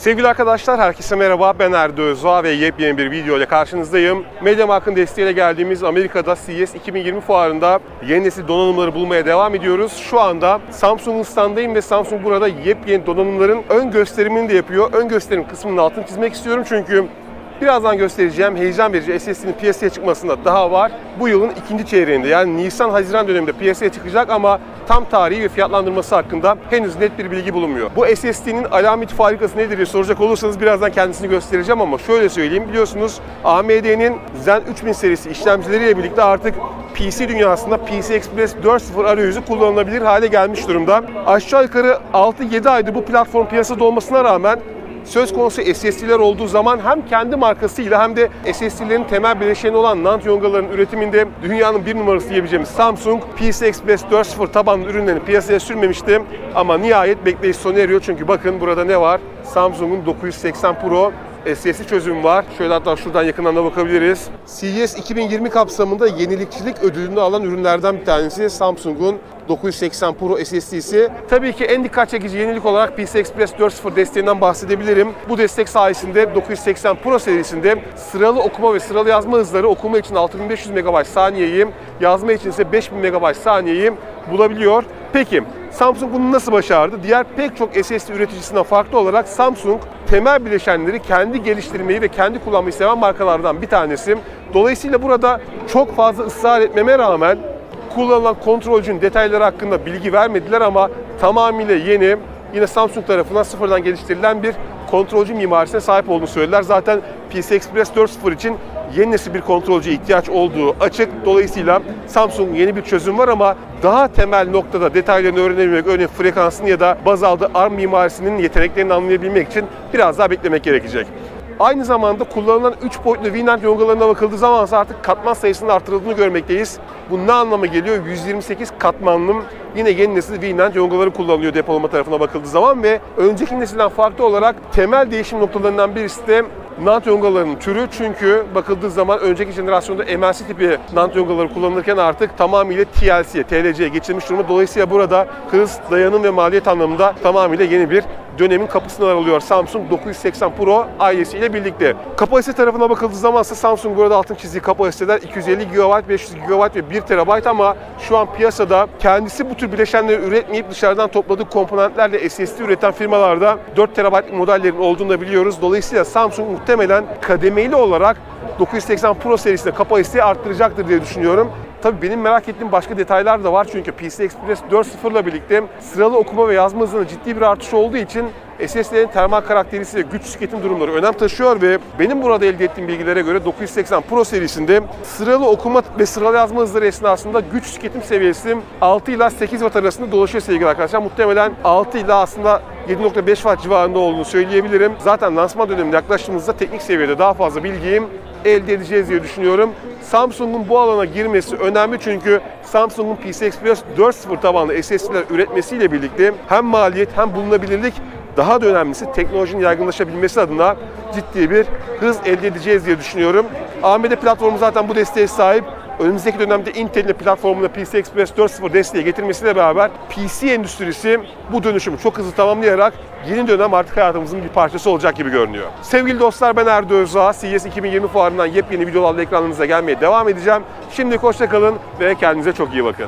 Sevgili arkadaşlar, herkese merhaba. Ben Erdo Özdoğa ve yepyeni bir video ile karşınızdayım. MediaMarkt'ın desteğiyle geldiğimiz Amerika'da CES 2020 fuarında yeni nesil donanımları bulmaya devam ediyoruz. Şu anda Samsung'un standayım ve Samsung burada yepyeni donanımların ön gösterimini de yapıyor. Ön gösterim kısmının altını çizmek istiyorum çünkü Birazdan göstereceğim heyecan verici SSD'nin piyasaya çıkmasında daha var. Bu yılın ikinci çeyreğinde yani Nisan-Haziran döneminde piyasaya çıkacak ama tam tarihi ve fiyatlandırması hakkında henüz net bir bilgi bulunmuyor. Bu SSD'nin alamet farikası nedir diye soracak olursanız birazdan kendisini göstereceğim ama şöyle söyleyeyim biliyorsunuz AMD'nin Zen 3000 serisi işlemcileriyle birlikte artık PC dünyasında PC Express 4.0 arayüzü kullanılabilir hale gelmiş durumda. Aşağı yukarı 6-7 aydır bu platform piyasada olmasına rağmen söz konusu SSD'ler olduğu zaman hem kendi markasıyla hem de SSD'lerin temel bileşeni olan NAND yongaların üretiminde dünyanın bir numarası diyebileceğimiz Samsung PCI Express 4.0 tabanlı ürünlerini piyasaya sürmemişti. Ama nihayet bekleyiş sona eriyor çünkü bakın burada ne var? Samsung'un 980 Pro SSD çözümü var. Şöyle hatta şuradan yakından da bakabiliriz. CES 2020 kapsamında yenilikçilik ödülünü alan ürünlerden bir tanesi Samsung'un 980 Pro SSD'si. Tabii ki en dikkat çekici yenilik olarak PCI Express 4.0 desteğinden bahsedebilirim. Bu destek sayesinde 980 Pro serisinde sıralı okuma ve sıralı yazma hızları okuma için 6500 MB saniyeyi, yazma için ise 5000 MB saniyeyi bulabiliyor. Peki Samsung bunu nasıl başardı? Diğer pek çok SSD üreticisinden farklı olarak Samsung temel bileşenleri kendi geliştirmeyi ve kendi kullanmayı seven markalardan bir tanesi. Dolayısıyla burada çok fazla ısrar etmeme rağmen kullanılan kontrolcünün detayları hakkında bilgi vermediler ama tamamıyla yeni yine Samsung tarafından sıfırdan geliştirilen bir kontrolcü mimarisine sahip olduğunu söylediler. Zaten PCI Express 4.0 için yeni nesil bir kontrolcüye ihtiyaç olduğu açık. Dolayısıyla Samsung'un yeni bir çözüm var ama daha temel noktada detaylarını öğrenebilmek, örneğin frekansını ya da baz aldığı ARM mimarisinin yeteneklerini anlayabilmek için biraz daha beklemek gerekecek. Aynı zamanda kullanılan 3 boyutlu VNAND yongalarına bakıldığı zaman artık katman sayısının artırıldığını görmekteyiz. Bu ne anlama geliyor? 128 katmanlı yine yeni nesil VNAND yongaları kullanılıyor depolama tarafına bakıldığı zaman ve önceki nesilden farklı olarak temel değişim noktalarından birisi de NAND yongalarının türü çünkü bakıldığı zaman önceki jenerasyonda MLC tipi NAND yongaları kullanılırken artık tamamıyla TLC'ye, TLC'ye geçilmiş durumda. Dolayısıyla burada hız, dayanım ve maliyet anlamında tamamıyla yeni bir dönemin kapısını aralıyor Samsung 980 Pro ailesiyle birlikte. Kapasite tarafına bakıldığı zaman ise Samsung burada altın çizdiği kapasiteler 250 GB, 500 GB ve 1 TB ama şu an piyasada kendisi bu tür bileşenleri üretmeyip dışarıdan topladığı komponentlerle SSD üreten firmalarda 4 TB modellerin olduğunu da biliyoruz. Dolayısıyla Samsung muhtemelen kademeli olarak 980 Pro serisinde kapasiteyi arttıracaktır diye düşünüyorum. Tabii benim merak ettiğim başka detaylar da var çünkü PCI Express 4.0 ile birlikte sıralı okuma ve yazma hızında ciddi bir artış olduğu için SSD'lerin termal karakteristiği güç tüketim durumları önem taşıyor ve benim burada elde ettiğim bilgilere göre 980 Pro serisinde sıralı okuma ve sıralı yazma hızları esnasında güç tüketim seviyesi 6 ila 8 Watt arasında dolaşıyor sevgili arkadaşlar. Muhtemelen 6 ila aslında 7.5 Watt civarında olduğunu söyleyebilirim. Zaten lansman dönemine yaklaştığımızda teknik seviyede daha fazla bilgiyim elde edeceğiz diye düşünüyorum. Samsung'un bu alana girmesi önemli çünkü Samsung'un PCI Express 4.0 tabanlı SSD'ler üretmesiyle birlikte hem maliyet hem bulunabilirlik daha da önemlisi teknolojinin yaygınlaşabilmesi adına ciddi bir hız elde edeceğiz diye düşünüyorum. AMD platformu zaten bu desteğe sahip. Önümüzdeki dönemde Intel'in platformunda PCI Express 4.0 desteği getirmesiyle beraber PC endüstrisi bu dönüşümü çok hızlı tamamlayarak yeni dönem artık hayatımızın bir parçası olacak gibi görünüyor. Sevgili dostlar ben Erdo Özağ. CES 2020 fuarından yepyeni videolarla ekranlarınıza gelmeye devam edeceğim. Şimdi hoşça kalın ve kendinize çok iyi bakın.